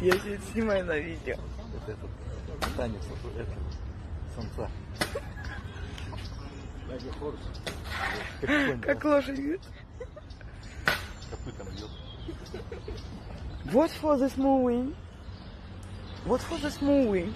Я сейчас снимаю на видео. Это этот танец, этого самца. Как Как лошадь. говорит. копытом бьет. What for this moving? What for this moving?